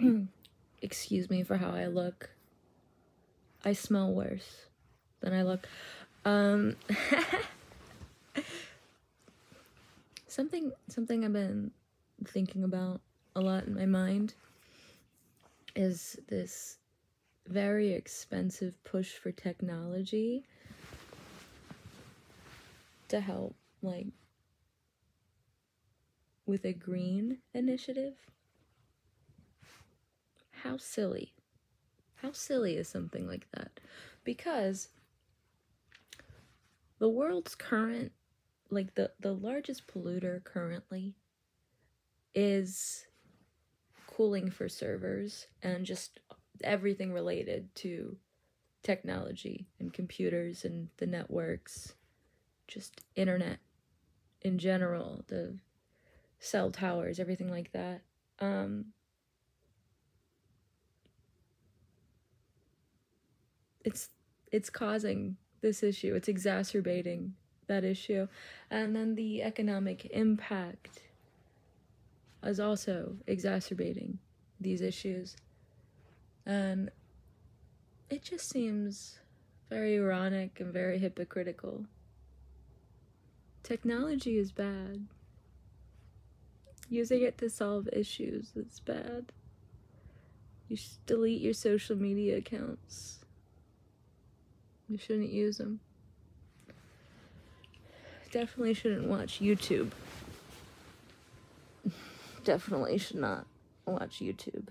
Excuse me for how I look. I smell worse than I look. Um something something I've been thinking about a lot in my mind is this very expensive push for technology to help like with a green initiative how silly. How silly is something like that? Because the world's current like the the largest polluter currently is cooling for servers and just everything related to technology and computers and the networks just internet in general the cell towers everything like that. Um it's it's causing this issue. It's exacerbating that issue. And then the economic impact is also exacerbating these issues. And it just seems very ironic and very hypocritical. Technology is bad. Using it to solve issues is bad. You should delete your social media accounts you shouldn't use them definitely shouldn't watch YouTube. Definitely should not watch YouTube.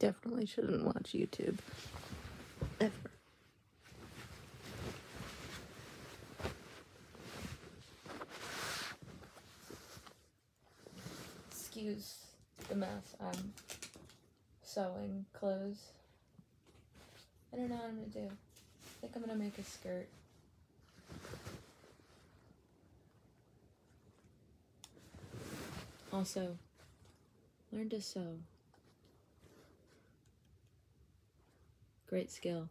Definitely shouldn't watch YouTube. Ever. Excuse the mess. I'm sewing clothes. I don't know what I'm gonna do. I think I'm gonna make a skirt. Also, learn to sew. Great skill.